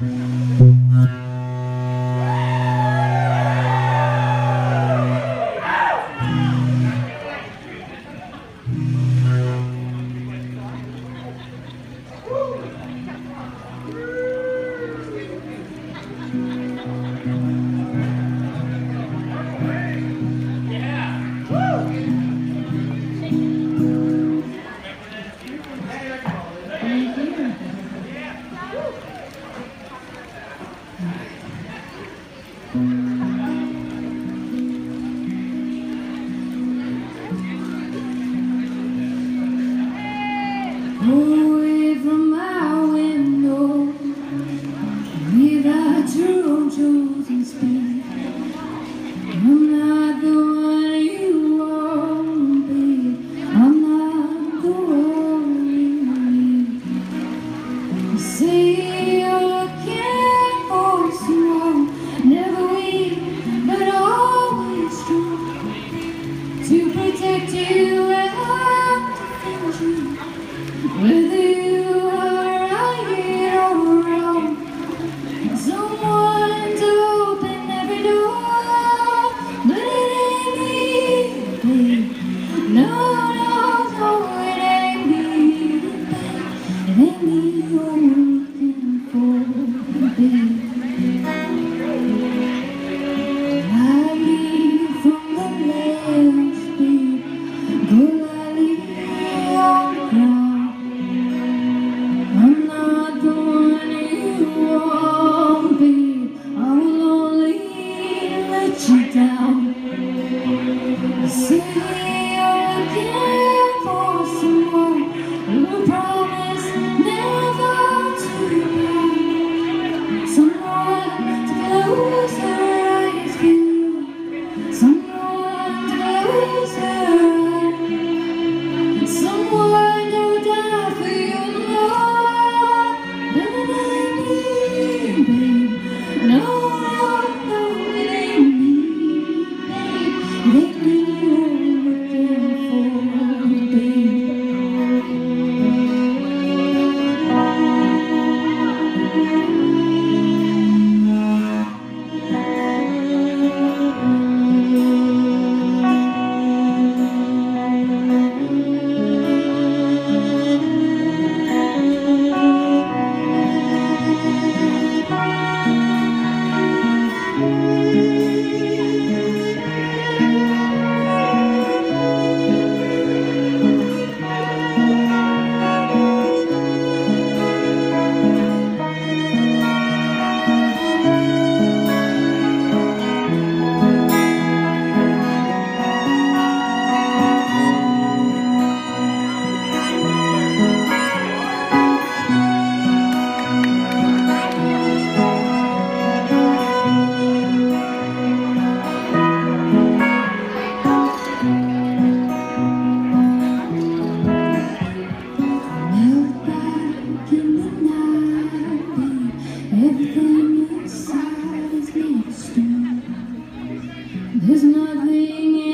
Mm-hmm. June, June, and speed. There's nothing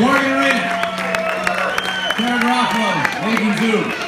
Morgan Rink, Karen Rockwell, Lincoln Zoo.